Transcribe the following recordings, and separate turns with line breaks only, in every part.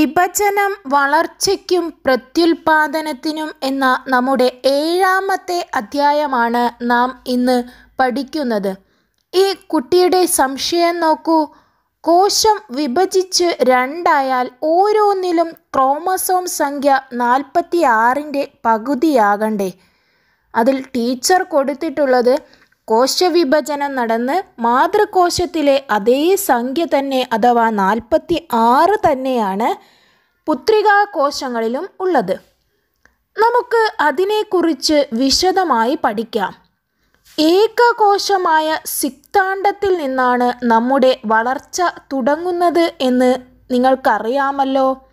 വിഭജനം വളർച്ചയ്ക്കും പ്രത്യുൽപാദനത്തിനും എന്ന നമ്മുടെ ഏഴാമത്തെ അധ്യായമാണ് നാം ഇന്ന് പഠിക്കുന്നത്. ഈ കുട്ടിയുടെ സംശയം നോക്കൂ. കോശം വിഭജിച്ച് രണ്ടായാൽ ഓരോന്നിലും ക്രോമസോം സംഖ്യ നാൽപ്പത്തി ആറിന്റെ പകുതിയാകണ്ടേ. അതിൽ ടീച്ചർ കൊടുത്തിട്ടുള്ളത് കോശവിഭജനം നടന്ന് മാതൃകോശത്തിലെ അതേ സംഖ്യ തന്നെ അഥവാ നാൽപ്പത്തി ആറ് തന്നെയാണ് പുത്രികാ കോശങ്ങളിലും ഉള്ളത്. നമുക്ക് അതിനെക്കുറിച്ച് വിശദമായി പഠിക്കാം. ഏകകോശമായ സിക്താണ്ടത്തിൽ നിന്നാണ് നമ്മുടെ വളർച്ച തുടങ്ങുന്നത് എന്ന് നിങ്ങൾക്കറിയാമല്ലോ.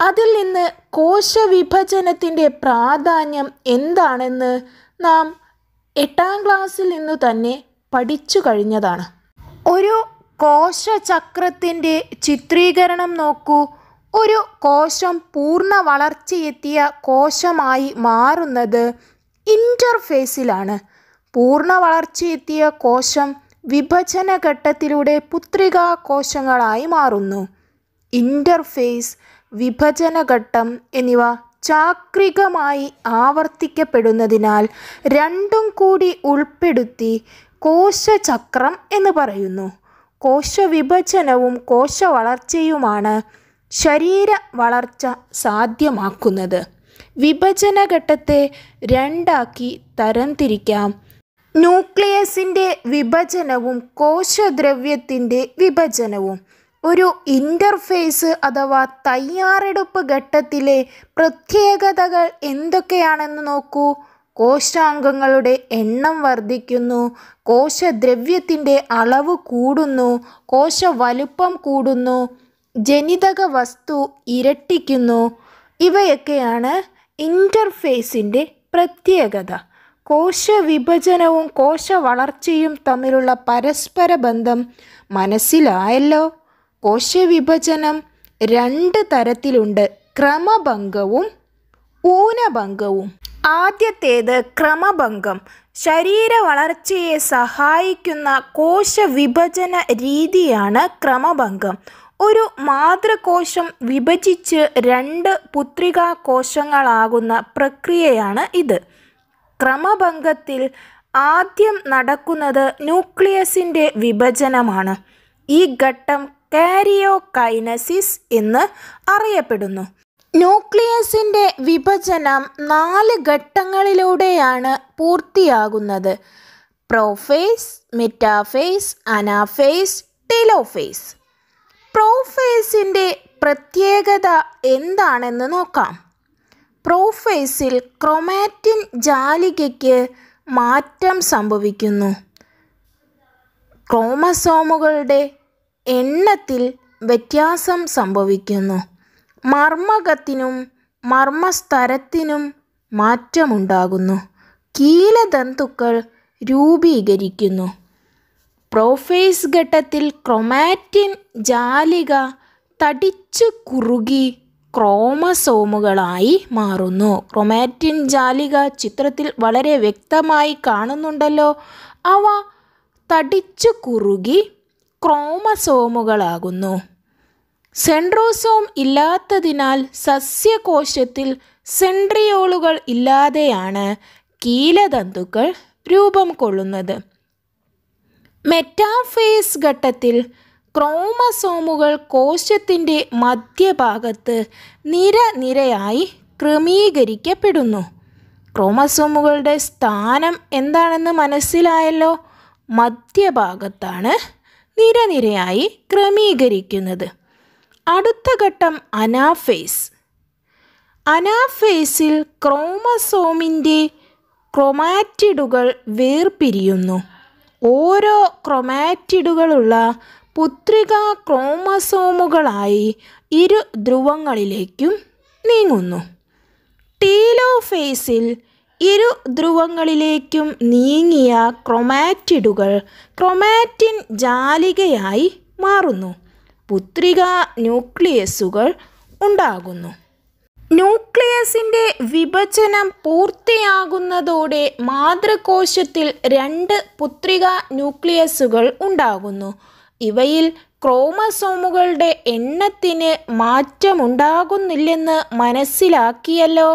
അതിൽ നിന്ന് കോശവിഭജനത്തിന്റെ പ്രാധാന്യം എന്താണെന്ന് നാം എട്ടാം ക്ലാസ്സിൽ നിന്നു തന്നെ പഠിച്ചു കഴിഞ്ഞതാണ്. ഒരു കോശചക്രത്തിന്റെ ചിത്രീകരണം നോക്കൂ. ഒരു കോശം പൂർണ വളർച്ചയെത്തിയ കോശമായി മാറുന്നത് ഇന്റർഫേസിലാണ് പൂർണ വളർച്ചയെത്തിയ കോശം വിഭജന ഘട്ടത്തിലൂടെ പുത്രികാ കോശങ്ങളായി മാറുന്നു. ഇന്റർഫേസ് വിഭജനഘട്ടം എന്നിവ ചാക്രികമായി ആവർത്തിക്കപ്പെടുന്നതിനാൽ രണ്ടും കൂടി ഉൾപ്പെടുത്തി കോശചക്രം എന്ന് പറയുന്നു. കോശവിഭജനവും കോശവളർച്ചയുമാണ് ശരീര വളർച്ച സാധ്യമാക്കുന്നത്. വിഭജനഘട്ടത്തെ രണ്ടാക്കി തരംതിരിക്കാം. ന്യൂക്ലിയസിന്റെ വിഭജനവും കോശദ്രവ്യത്തിന്റെ വിഭജനവും. ഒരു ഇന്റർഫേസ് അഥവാ തയ്യാറെടുപ്പ് ഘട്ടത്തിലെ പ്രത്യേകതകൾ എന്തൊക്കെയാണെന്ന് നോക്കൂ. കോശാംഗങ്ങളുടെ എണ്ണം വർദ്ധിക്കുന്നു. കോശദ്രവ്യത്തിന്റെ അളവ് കൂടുന്നു. കോശ വലുപ്പം കൂടുന്നു. ജനിതക വസ്തു ഇരട്ടിക്കുന്നു. ഇവയൊക്കെയാണ് ഇന്റർഫേസിന്റെ പ്രത്യേകത. കോശവിഭജനവും കോശവളർച്ചയും തമ്മിലുള്ള പരസ്പര ബന്ധം മനസ്സിലായല്ലോ? കോശവിഭജനം രണ്ട് തരത്തിലുണ്ട്. ക്രമഭംഗവും ഊനഭംഗവും. ആദ്യത്തേത് ക്രമഭംഗം. ശരീര വളർച്ചയെ സഹായിക്കുന്ന കോശവിഭജന രീതിയാണ് ക്രമഭംഗം. ഒരു മാതൃകോശം വിഭജിച്ച് രണ്ട് പുത്രികാ കോശങ്ങളാകുന്ന പ്രക്രിയയാണ് ഇത്. ക്രമഭംഗത്തിൽ ആദ്യം നടക്കുന്നത് ന്യൂക്ലിയസിന്റെ വിഭജനമാണ്. ഈ ഘട്ടം കാരിയോകൈനസിസ് എന്ന് അറിയപ്പെടുന്നു. ന്യൂക്ലിയസിന്റെ വിഭജനം നാല് ഘട്ടങ്ങളിലൂടെയാണ് പൂർത്തിയാകുന്നത്. Prophase metaphase anaphase telophase. പ്രോഫേസിന്റെ പ്രത്യേകത എന്താണെന്ന് നോക്കാം. പ്രോഫേസിൽ ക്രൊമാറ്റിൻ ജാലികയ്ക്ക് മാറ്റം സംഭവിക്കുന്നു. ക്രോമസോമുകളുടെ എണ്ണത്തിൽ വ്യത്യാസം സംഭവിക്കുന്നു. മർമ്മകത്തിനും മർമ്മസ്തരത്തിനും മാറ്റമുണ്ടാകുന്നു. കീലതന്തുക്കൾ രൂപീകരിക്കുന്നു. പ്രോഫേസ് ഘട്ടത്തിൽ ക്രൊമാറ്റിൻ ജാലിക തടിച്ചു കുറുകി ക്രോമസോമുകളായി മാറുന്നു. ക്രൊമാറ്റിൻ ജാലിക ചിത്രത്തിൽ വളരെ വ്യക്തമായി കാണുന്നുണ്ടല്ലോ. അവ തടിച്ചു കുറുകി ക്രോമസോമുകളാകുന്നു. സെൻട്രോസോം ഇല്ലാത്തതിനാൽ സസ്യകോശത്തിൽ സെൻട്രിയോളുകൾ ഇല്ലാതെയാണ് കീലതന്തുക്കൾ രൂപം കൊള്ളുന്നത്. മെറ്റാഫേസ് ഘട്ടത്തിൽ ക്രോമസോമുകൾ കോശത്തിന്റെ മധ്യഭാഗത്ത് നിര നിരയായി ക്രമീകരിക്കപ്പെടുന്നു. ക്രോമസോമുകളുടെ സ്ഥാനം എന്താണെന്ന് മനസ്സിലായല്ലോ? മധ്യഭാഗത്താണ് നിരനിരയായി ക്രമീകരിക്കുന്നത്. അടുത്ത ഘട്ടം അനാഫേസ്. അനാഫേസിൽ ക്രോമസോമിന്റെ ക്രൊമാറ്റിഡുകൾ വേർപിരിയുന്നു. ഓരോ ക്രൊമാറ്റിഡുകളുള്ള പുത്രിക ക്രോമസോമുകളായി ഇരു ധ്രുവങ്ങളിലേക്കും നീങ്ങുന്നു. ടീലോഫേസിൽ ഇരു ധ്രുവങ്ങളിലേക്കും നീങ്ങിയ ക്രൊമാറ്റിഡുകൾ ക്രൊമാറ്റിൻ ജാലികയായി മാറുന്നു. പുത്രിക ന്യൂക്ലിയസുകൾ ഉണ്ടാകുന്നു. ന്യൂക്ലിയസിന്റെ വിഭജനം പൂർത്തിയാകുന്നതോടെ മാതൃകോശത്തിൽ രണ്ട് പുത്രിക ന്യൂക്ലിയസുകൾ ഉണ്ടാകുന്നു. ഇവയിൽ ക്രോമസോമുകളുടെ എണ്ണത്തിന് മാറ്റമുണ്ടാകുന്നില്ലെന്ന് മനസ്സിലാക്കിയല്ലോ.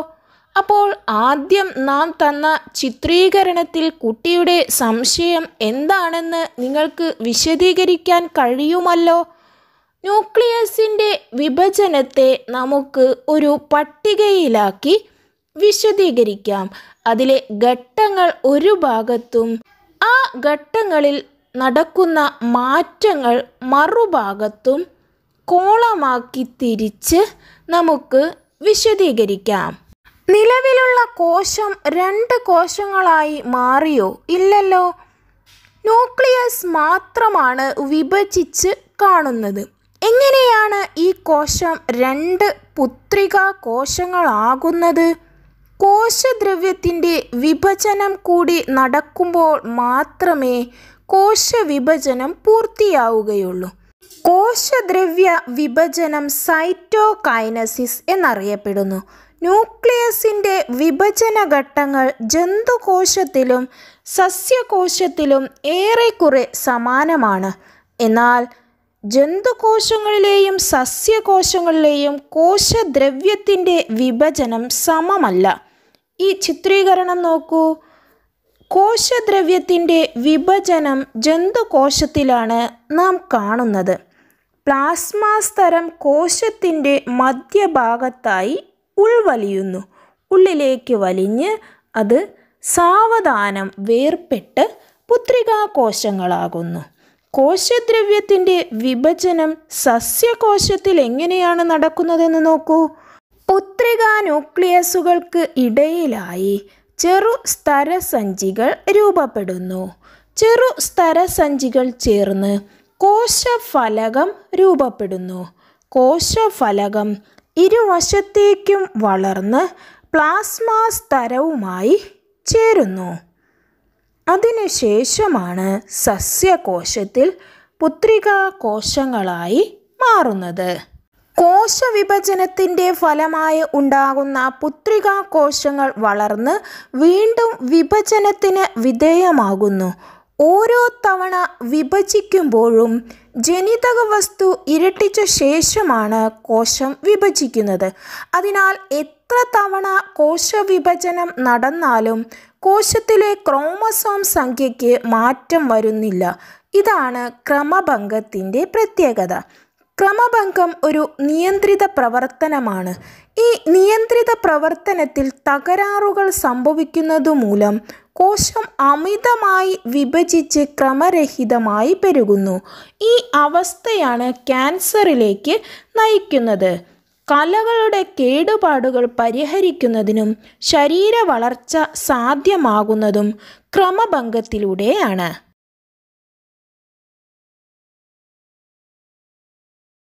അപ്പോൾ ആദ്യം നാം തന്ന ചിത്രീകരണത്തിൽ കുട്ടിയുടെ സംശയം എന്താണെന്ന് നിങ്ങൾക്ക് വിശദീകരിക്കാൻ കഴിയുമല്ലോ? ന്യൂക്ലിയസിന്റെ വിഭജനത്തെ നമുക്ക് ഒരു പട്ടികയിലാക്കി വിശദീകരിക്കാം. അതിലെ ഘട്ടങ്ങൾ ഒരു ഭാഗത്തും ആ ഘട്ടങ്ങളിൽ നടക്കുന്ന മാറ്റങ്ങൾ മറുഭാഗത്തും കോളമാക്കി തിരിച്ച് നമുക്ക് വിശദീകരിക്കാം. നിലവിലുള്ള കോശം രണ്ട് കോശങ്ങളായി മാറിയോ? ഇല്ലല്ലോ. ന്യൂക്ലിയസ് മാത്രമാണ് വിഭജിച്ച് കാണുന്നത്. എങ്ങനെയാണ് ഈ കോശം രണ്ട് പുത്രിക കോശങ്ങളാകുന്നത്? കോശദ്രവ്യത്തിന്റെ വിഭജനം കൂടി നടക്കുമ്പോൾ മാത്രമേ കോശവിഭജനം പൂർത്തിയാവുകയുള്ളൂ. കോശദ്രവ്യ വിഭജനം സൈറ്റോകൈനസിസ് എന്നറിയപ്പെടുന്നു. ന്യൂക്ലിയസിന്റെ വിഭജന ഘട്ടങ്ങൾ ജന്തുകോശത്തിലും സസ്യകോശത്തിലും ഏറെക്കുറെ സമാനമാണ്. എന്നാൽ ജന്തുകോശങ്ങളിലെയും സസ്യകോശങ്ങളിലെയും കോശദ്രവ്യത്തിന്റെ വിഭജനം സമമല്ല. ഈ ചിത്രീകരണം നോക്കൂ. കോശദ്രവ്യത്തിന്റെ വിഭജനം ജന്തുകോശത്തിലാണ് നാം കാണുന്നത്. പ്ലാസ്മ സ്തരം കോശത്തിന്റെ മധ്യഭാഗത്തായി ഉൾവലിയുന്നു. ഉള്ളിലേക്ക് വലിഞ്ഞ് അത് സാവധാനം വേർപെട്ട് പുത്രികാകോശങ്ങളാകുന്നു. കോശദ്രവ്യത്തിന്റെ വിഭജനം സസ്യകോശത്തിൽ എങ്ങനെയാണ് നടക്കുന്നതെന്ന് നോക്കൂ. പുത്രികാ ന്യൂക്ലിയസുകൾക്ക് ഇടയിലായി ചെറു സ്തരസഞ്ചികൾ രൂപപ്പെടുന്നു. ചെറു സ്തരസഞ്ചികൾ ചേർന്ന് കോശഫലകം രൂപപ്പെടുന്നു. കോശഫലകം ഇരുവശത്തേക്കും വളർന്ന് പ്ലാസ്മ സ്തരവുമായി ചേരുന്നു. അതിനുശേഷമാണ് സസ്യകോശത്തിൽ പുത്രികാ കോശങ്ങളായി മാറുന്നത്. കോശവിഭജനത്തിന്റെ ഫലമായി ഉണ്ടാകുന്ന പുത്രികാ കോശങ്ങൾ വളർന്ന് വീണ്ടും വിഭജനത്തിന് വിധേയമാകുന്നു. ഓരോ തവണ വിഭജിക്കുമ്പോഴും ജനിതക വസ്തു ഇരട്ടിച്ച ശേഷമാണ് കോശം വിഭജിക്കുന്നത്. അതിനാൽ എത്ര തവണ കോശവിഭജനം നടന്നാലും കോശത്തിലെ ക്രോമസോം സംഖ്യയ്ക്ക് മാറ്റം വരുന്നില്ല. ഇതാണ് ക്രമഭംഗത്തിന്റെ പ്രത്യേകത. ക്രമഭംഗം ഒരു നിയന്ത്രിത പ്രവർത്തനമാണ്. ഈ നിയന്ത്രിത പ്രവർത്തനത്തിൽ തകരാറുകൾ സംഭവിക്കുന്നതുമൂലം കോശം അമിതമായി വിഭജിച്ച് ക്രമരഹിതമായി പെരുകുന്നു. ഈ അവസ്ഥയാണ് ക്യാൻസറിലേക്ക് നയിക്കുന്നത്. കലകളുടെ കേടുപാടുകൾ പരിഹരിക്കുന്നതിനും ശരീര വളർച്ച സാധ്യമാകുന്നതും ക്രമഭംഗത്തിലൂടെയാണ്.